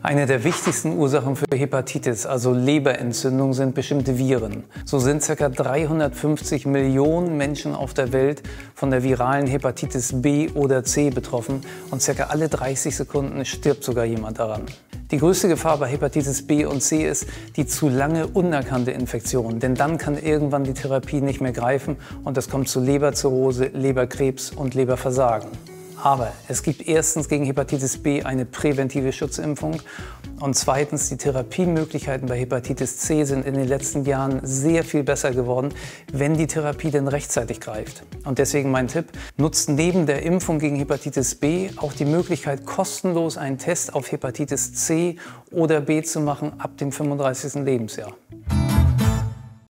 Eine der wichtigsten Ursachen für Hepatitis, also Leberentzündung, sind bestimmte Viren. So sind ca. 350 Millionen Menschen auf der Welt von der viralen Hepatitis B oder C betroffen und ca. alle 30 Sekunden stirbt sogar jemand daran. Die größte Gefahr bei Hepatitis B und C ist die zu lange unerkannte Infektion, denn dann kann irgendwann die Therapie nicht mehr greifen und es kommt zu Leberzirrhose, Leberkrebs und Leberversagen. Aber es gibt erstens gegen Hepatitis B eine präventive Schutzimpfung und zweitens die Therapiemöglichkeiten bei Hepatitis C sind in den letzten Jahren sehr viel besser geworden, wenn die Therapie denn rechtzeitig greift. Und deswegen mein Tipp, nutzt neben der Impfung gegen Hepatitis B auch die Möglichkeit, kostenlos einen Test auf Hepatitis C oder B zu machen ab dem 35. Lebensjahr.